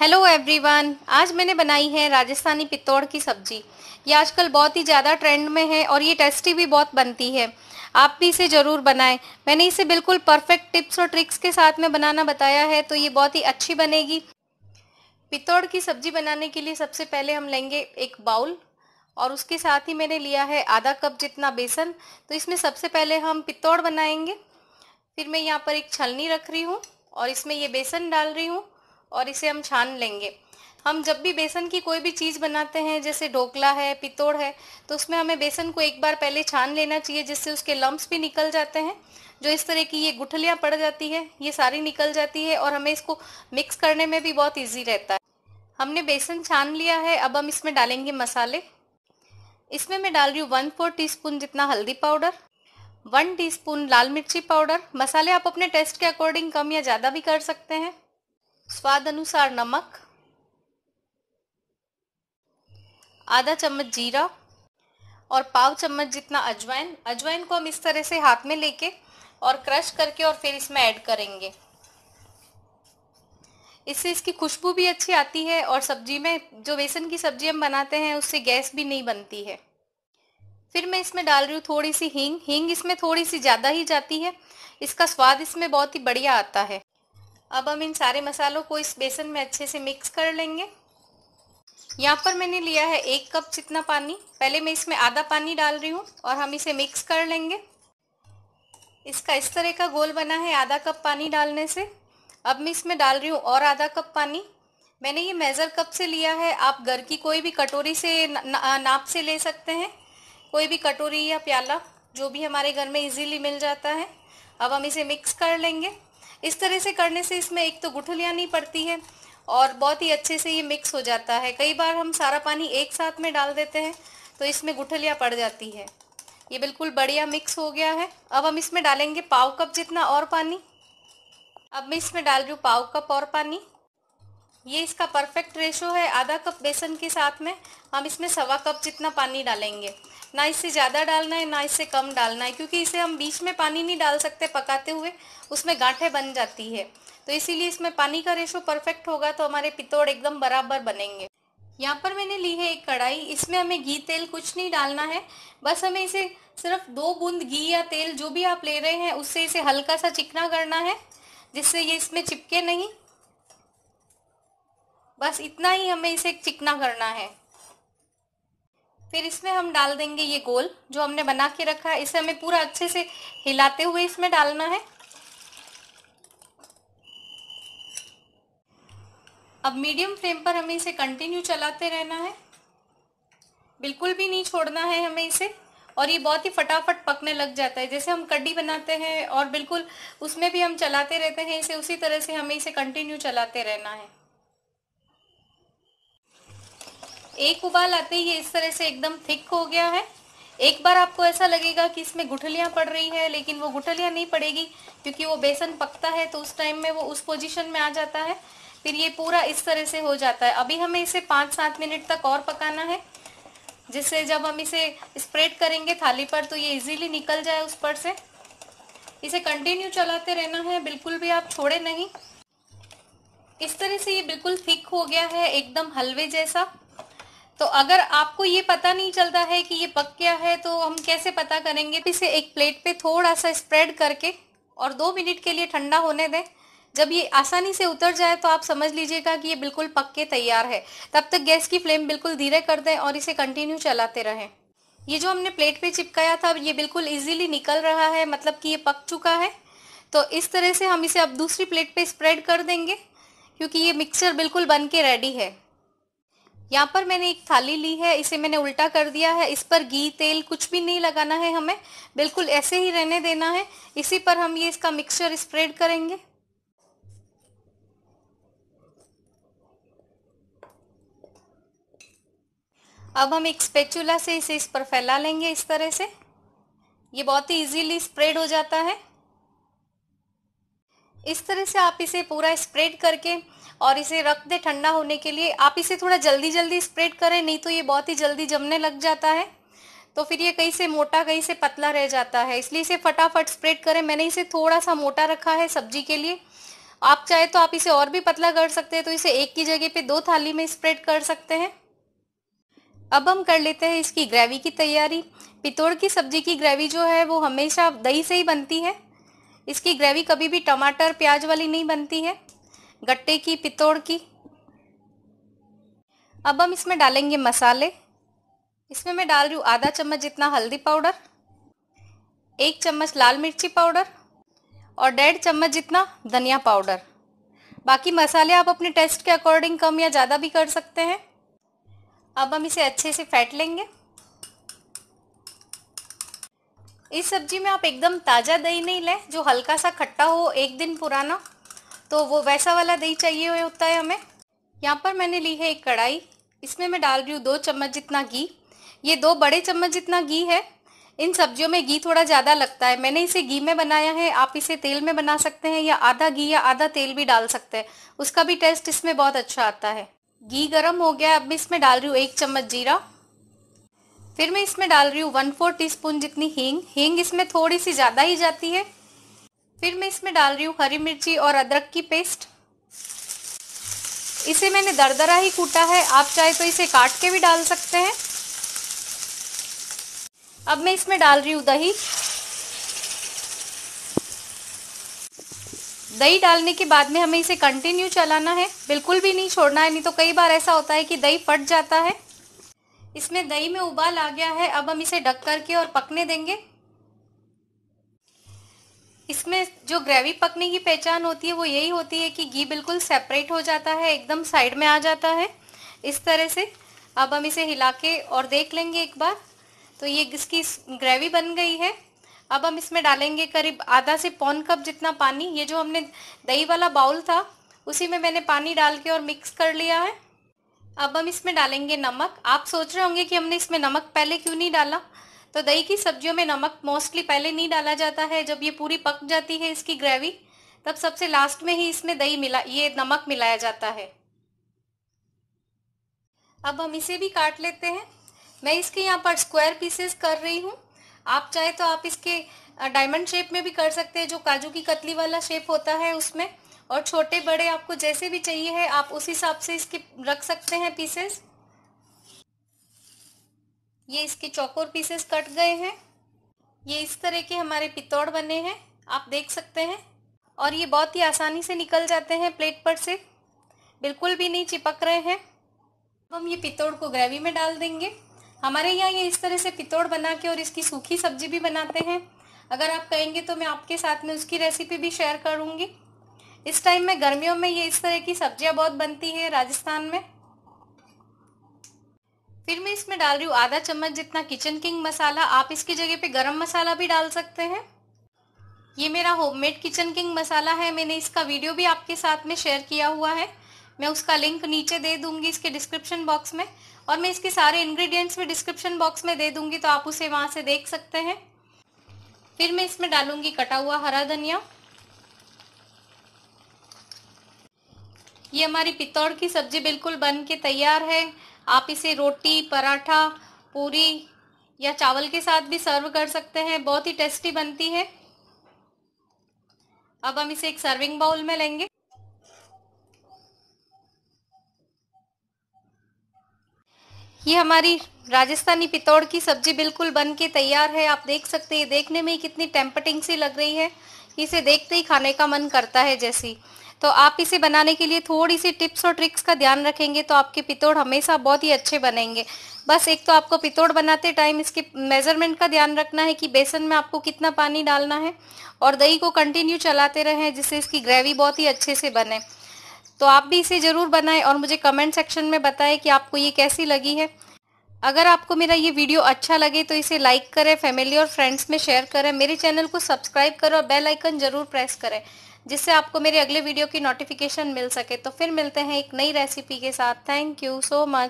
Hello everyone आज मैंने बनाई है राजस्थानी पित्तौड़ की सब्ज़ी। ये आजकल बहुत ही ज़्यादा ट्रेंड में है और ये टेस्टी भी बहुत बनती है। आप भी इसे ज़रूर बनाएँ। मैंने इसे बिल्कुल परफेक्ट टिप्स और ट्रिक्स के साथ में बनाना बताया है तो ये बहुत ही अच्छी बनेगी। पित्तौड़ की सब्ज़ी बनाने के लिए सबसे पहले हम लेंगे एक बाउल और उसके साथ ही मैंने लिया है आधा कप जितना बेसन। तो इसमें सबसे पहले हम पित्तौड़ बनाएँगे। फिर मैं यहाँ पर एक छलनी रख रही हूँ और इसमें ये बेसन डाल रही हूँ। और इसे हम छान लेंगे। हम जब भी बेसन की कोई भी चीज़ बनाते हैं, जैसे ढोकला है पितोड़ है तो उसमें हमें बेसन को एक बार पहले छान लेना चाहिए, जिससे उसके लम्ब्स भी निकल जाते हैं। जो इस तरह की ये गुठलियाँ पड़ जाती है, ये सारी निकल जाती है और हमें इसको मिक्स करने में भी बहुत ईजी रहता है। हमने बेसन छान लिया है, अब हम इसमें डालेंगे मसाले। इसमें मैं डाल रही हूँ वन फोर टी जितना हल्दी पाउडर, वन टीस्पून लाल मिर्ची पाउडर। मसाले आप अपने टेस्ट के अकॉर्डिंग कम या ज़्यादा भी कर सकते हैं। स्वाद अनुसार नमक, आधा चम्मच जीरा और पाव चम्मच जितना अजवाइन। अजवाइन को हम इस तरह से हाथ में लेके और क्रश करके और फिर इसमें ऐड करेंगे। इससे इसकी खुशबू भी अच्छी आती है और सब्ज़ी में जो बेसन की सब्ज़ी हम बनाते हैं, उससे गैस भी नहीं बनती है। फिर मैं इसमें डाल रही हूँ थोड़ी सी हींग। हींग इसमें थोड़ी सी ज़्यादा ही जाती है। इसका स्वाद इसमें बहुत ही बढ़िया आता है। अब हम इन सारे मसालों को इस बेसन में अच्छे से मिक्स कर लेंगे। यहाँ पर मैंने लिया है एक कप जितना पानी। पहले मैं इसमें आधा पानी डाल रही हूँ और हम इसे मिक्स कर लेंगे। इसका इस तरह का गोल बना है आधा कप पानी डालने से। अब मैं इसमें डाल रही हूँ और आधा कप पानी। मैंने ये मेज़र कप से लिया है। आप घर की कोई भी कटोरी से नाप से ले सकते हैं। कोई भी कटोरी या प्याला, जो भी हमारे घर में इजीली मिल जाता है। अब हम इसे मिक्स कर लेंगे। इस तरह से करने से इसमें एक तो गुठलियाँ नहीं पड़ती है और बहुत ही अच्छे से ये मिक्स हो जाता है। कई बार हम सारा पानी एक साथ में डाल देते हैं तो इसमें गुठलियाँ पड़ जाती है। ये बिल्कुल बढ़िया मिक्स हो गया है। अब हम इसमें डालेंगे पाव कप जितना और पानी। अब मैं इसमें डाल रही हूँ पाव कप और पानी। ये इसका परफेक्ट रेशो है, आधा कप बेसन के साथ में हम इसमें सवा कप जितना पानी डालेंगे। ना इससे ज़्यादा डालना है, ना इससे कम डालना है, क्योंकि इसे हम बीच में पानी नहीं डाल सकते, पकाते हुए उसमें गांठें बन जाती है। तो इसीलिए इसमें पानी का रेशो परफेक्ट होगा तो हमारे पितोड़ एकदम बराबर बनेंगे। यहाँ पर मैंने ली है एक कढ़ाई, इसमें हमें घी तेल कुछ नहीं डालना है, बस हमें इसे सिर्फ़ दो बूंद घी या तेल जो भी आप ले रहे हैं, उससे इसे हल्का सा चिकना करना है, जिससे ये इसमें चिपके नहीं। बस इतना ही हमें इसे चिकना करना है। फिर इसमें हम डाल देंगे ये गोल जो हमने बना के रखा है। इसे हमें पूरा अच्छे से हिलाते हुए इसमें डालना है। अब मीडियम फ्लेम पर हमें इसे कंटिन्यू चलाते रहना है। बिल्कुल भी नहीं छोड़ना है हमें इसे। और ये बहुत ही फटाफट पकने लग जाता है। जैसे हम कड्डी बनाते हैं और बिल्कुल उसमें भी हम चलाते रहते हैं, इसे उसी तरह से हमें इसे कंटिन्यू चलाते रहना है। एक उबाल आते ही इस तरह से एकदम थिक हो गया है। एक बार आपको ऐसा लगेगा कि इसमें गुठलियाँ पड़ रही है, लेकिन वो गुठलियाँ नहीं पड़ेगी, क्योंकि वो बेसन पकता है तो उस टाइम में वो उस पोजीशन में आ जाता है। फिर ये पूरा इस तरह से हो जाता है। अभी हमें इसे पाँच सात मिनट तक और पकाना है, जिससे जब हम इसे स्प्रेड करेंगे थाली पर तो ये इजीली निकल जाए उस पर से। इसे कंटिन्यू चलाते रहना है, बिल्कुल भी आप छोड़े नहीं। इस तरह से ये बिल्कुल थिक हो गया है, एकदम हलवे जैसा। तो अगर आपको ये पता नहीं चलता है कि ये पक गया है तो हम कैसे पता करेंगे? इसे एक प्लेट पे थोड़ा सा स्प्रेड करके और दो मिनट के लिए ठंडा होने दें। जब ये आसानी से उतर जाए तो आप समझ लीजिएगा कि ये बिल्कुल पक के तैयार है। तब तक गैस की फ्लेम बिल्कुल धीरे कर दें और इसे कंटिन्यू चलाते रहें। ये जो हमने प्लेट पे चिपकाया था ये बिल्कुल इजीली निकल रहा है मतलब कि ये पक चुका है। तो इस तरह से हम इसे अब दूसरी प्लेट पे स्प्रेड कर देंगे, क्योंकि ये मिक्सचर बिल्कुल बन के रेडी है। यहाँ पर मैंने एक थाली ली है, इसे मैंने उल्टा कर दिया है, इस पर घी, तेल कुछ भी नहीं लगाना है हमें, बिल्कुल ऐसे ही रहने देना है। इसी पर हम ये इसका मिक्सचर स्प्रेड करेंगे। अब हम एक स्पेचुला से इसे इस पर फैला लेंगे इस तरह से। ये बहुत ही इजीली स्प्रेड हो जाता है। इस तरह से आप इसे पूरा स्प्रेड करके और इसे रख दे ठंडा होने के लिए आप इसे थोड़ा जल्दी जल्दी स्प्रेड करें, नहीं तो ये बहुत ही जल्दी जमने लग जाता है। तो फिर ये कहीं से मोटा, कहीं से पतला रह जाता है। इसलिए इसे फटाफट स्प्रेड करें। मैंने इसे थोड़ा सा मोटा रखा है सब्ज़ी के लिए। आप चाहे तो आप इसे और भी पतला कर सकते हैं तो इसे एक की जगह पे दो थाली में स्प्रेड कर सकते हैं। अब हम कर लेते हैं इसकी ग्रेवी की तैयारी। पितोड़ की सब्ज़ी की ग्रेवी जो है, वो हमेशा दही से ही बनती है। इसकी ग्रेवी कभी भी टमाटर, प्याज वाली नहीं बनती है। गट्टे की पितोड़ की। अब हम इसमें डालेंगे मसाले। इसमें मैं डाल रही हूँ आधा चम्मच जितना हल्दी पाउडर, एक चम्मच लाल मिर्ची पाउडर और डेढ़ चम्मच जितना धनिया पाउडर। बाकी मसाले आप अपने टेस्ट के अकॉर्डिंग कम या ज़्यादा भी कर सकते हैं। अब हम इसे अच्छे से फैट लेंगे। इस सब्ज़ी में आप एकदम ताज़ा दही नहीं लें, जो हल्का सा खट्टा हो, एक दिन पुराना। तो वो वैसा वाला दही चाहिए होता है हमें। यहाँ पर मैंने ली है एक कढ़ाई। इसमें मैं डाल रही हूँ दो चम्मच जितना घी। ये दो बड़े चम्मच जितना घी है। इन सब्जियों में घी थोड़ा ज़्यादा लगता है। मैंने इसे घी में बनाया है। आप इसे तेल में बना सकते हैं या आधा घी या आधा तेल भी डाल सकते हैं। उसका भी टेस्ट इसमें बहुत अच्छा आता है। घी गर्म हो गया अब मैं इसमें डाल रही हूँ एक चम्मच जीरा। फिर मैं इसमें डाल रही हूँ वन फोर टी जितनी हींग। हींग इसमें थोड़ी सी ज़्यादा ही जाती है। फिर मैं इसमें डाल रही हूँ हरी मिर्ची और अदरक की पेस्ट। इसे मैंने दरदरा ही कूटा है। आप चाहे तो इसे काट के भी डाल सकते हैं। अब मैं इसमें डाल रही हूँ दही। दही डालने के बाद में हमें इसे कंटिन्यू चलाना है। बिल्कुल भी नहीं छोड़ना है, नहीं तो कई बार ऐसा होता है कि दही फट जाता है। इसमें दही में उबाल आ गया है। अब हम इसे ढक करके और पकने देंगे। इसमें जो ग्रेवी पकने की पहचान होती है, वो यही होती है कि घी बिल्कुल सेपरेट हो जाता है, एकदम साइड में आ जाता है। इस तरह से अब हम इसे हिला के और देख लेंगे एक बार। तो ये इसकी ग्रेवी बन गई है। अब हम इसमें डालेंगे करीब आधा से पौन कप जितना पानी। ये जो हमने दही वाला बाउल था, उसी में मैंने पानी डाल के और मिक्स कर लिया है। अब हम इसमें डालेंगे नमक। आप सोच रहे होंगे कि हमने इसमें नमक पहले क्यों नहीं डाला? तो दही की सब्जियों में नमक मोस्टली पहले नहीं डाला जाता है, जब ये पूरी पक जाती है इसकी ग्रेवी तब सबसे लास्ट में ही इसमें दही मिला, ये नमक मिलाया जाता है। अब हम इसे भी काट लेते हैं। मैं इसके यहाँ पर स्क्वायर पीसेस कर रही हूँ। आप चाहे तो आप इसके डायमंड शेप में भी कर सकते हैं, जो काजू की कतली वाला शेप होता है उसमें। और छोटे बड़े आपको जैसे भी चाहिए है, आप उस हिसाब से इसके रख सकते हैं पीसेस ये इसके चौकोर पीसेस कट गए हैं। ये इस तरह के हमारे पितौड़ बने हैं, आप देख सकते हैं। और ये बहुत ही आसानी से निकल जाते हैं प्लेट पर से। बिल्कुल भी नहीं चिपक रहे हैं। अब हम ये पितौड़ को ग्रेवी में डाल देंगे। हमारे यहाँ ये इस तरह से पितौड़ बना के और इसकी सूखी सब्ज़ी भी बनाते हैं। अगर आप कहेंगे तो मैं आपके साथ में उसकी रेसिपी भी शेयर करूँगी। इस टाइम में गर्मियों में ये इस तरह की सब्ज़ियाँ बहुत बनती है राजस्थान में। फिर मैं इसमें डाल रही हूँ आधा चम्मच जितना किचन किंग मसाला। आप इसकी जगह पे गरम मसाला भी डाल सकते हैं। ये मेरा होममेड किचन किंग मसाला है। मैंने इसका वीडियो भी आपके साथ में शेयर किया हुआ है। मैं उसका लिंक नीचे दे दूँगी इसके डिस्क्रिप्शन बॉक्स में। और मैं इसके सारे इंग्रेडिएंट्स भी डिस्क्रिप्शन बॉक्स में दे दूँगी तो आप उसे वहाँ से देख सकते हैं। फिर मैं इसमें डालूँगी कटा हुआ हरा धनिया। ये हमारी पितौड़ की सब्ज़ी बिल्कुल बन के तैयार है। आप इसे रोटी, पराठा, पूरी या चावल के साथ भी सर्व कर सकते हैं। बहुत ही टेस्टी बनती है। अब हम इसे एक सर्विंग बाउल में लेंगे। ये हमारी राजस्थानी पितौड़ की सब्ज़ी बिल्कुल बन के तैयार है। आप देख सकते हैं देखने में ही कितनी टेम्पटिंग सी लग रही है। इसे देखते ही खाने का मन करता है जैसी। तो आप इसे बनाने के लिए थोड़ी सी टिप्स और ट्रिक्स का ध्यान रखेंगे तो आपके पितौड़ हमेशा बहुत ही अच्छे बनेंगे। बस एक तो आपको पितौड़ बनाते टाइम इसके मेज़रमेंट का ध्यान रखना है कि बेसन में आपको कितना पानी डालना है और दही को कंटिन्यू चलाते रहें जिससे इसकी ग्रेवी बहुत ही अच्छे से बने। तो आप भी इसे ज़रूर बनाएँ और मुझे कमेंट सेक्शन में बताएँ कि आपको ये कैसी लगी है। अगर आपको मेरा ये वीडियो अच्छा लगे तो इसे लाइक करें फैमिली और फ्रेंड्स में शेयर करें, मेरे चैनल को सब्सक्राइब करें और बेल आइकन ज़रूर प्रेस करें। जिससे आपको मेरे अगले वीडियो की नोटिफिकेशन मिल सके। तो फिर मिलते हैं एक नई रेसिपी के साथ। Thank you so much